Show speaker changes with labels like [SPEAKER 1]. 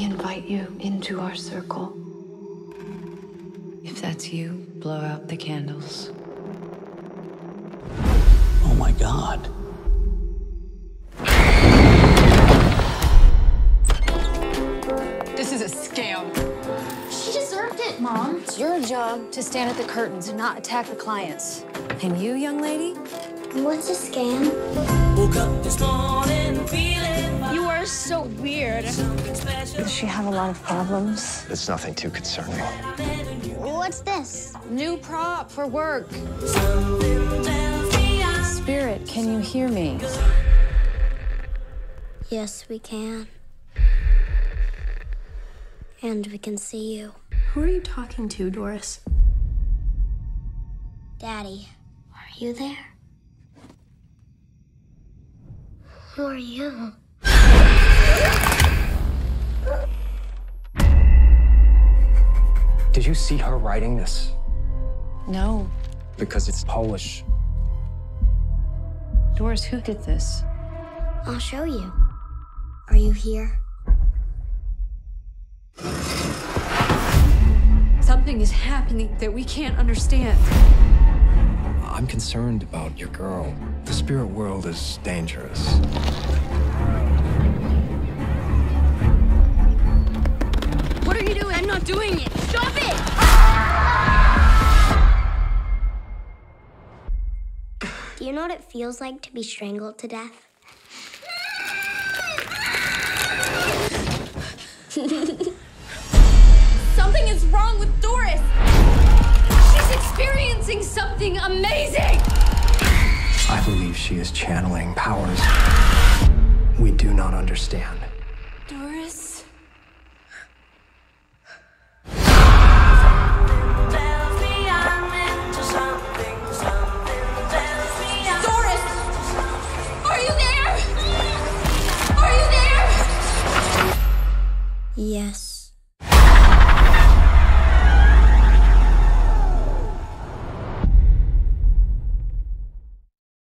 [SPEAKER 1] invite you into our circle. If that's you, blow out the candles.
[SPEAKER 2] Oh my god.
[SPEAKER 3] This is a scam.
[SPEAKER 4] She deserved it, Mom.
[SPEAKER 5] It's your job to stand at the curtains and not attack the clients. And you, young lady?
[SPEAKER 4] What's a scam?
[SPEAKER 5] You are so weird. Does she have a lot of problems?
[SPEAKER 6] It's nothing too concerning.
[SPEAKER 4] What's this?
[SPEAKER 5] New prop for work. Spirit, can you hear me?
[SPEAKER 4] Yes, we can. And we can see you.
[SPEAKER 7] Who are you talking to, Doris?
[SPEAKER 4] Daddy, are you there? Who are you?
[SPEAKER 6] Did you see her writing this?
[SPEAKER 5] No.
[SPEAKER 6] Because it's Polish.
[SPEAKER 5] Doris, who did this?
[SPEAKER 4] I'll show you. Are you here?
[SPEAKER 5] Something is happening that we can't understand.
[SPEAKER 6] I'm concerned about your girl. The spirit world is dangerous.
[SPEAKER 4] Doing? I'm not doing it. Stop it! Do you know what it feels like to be strangled to death?
[SPEAKER 5] Something is wrong with Doris. She's experiencing something amazing.
[SPEAKER 6] I believe she is channeling powers we do not understand.
[SPEAKER 5] Doris. Doris!
[SPEAKER 4] Yes.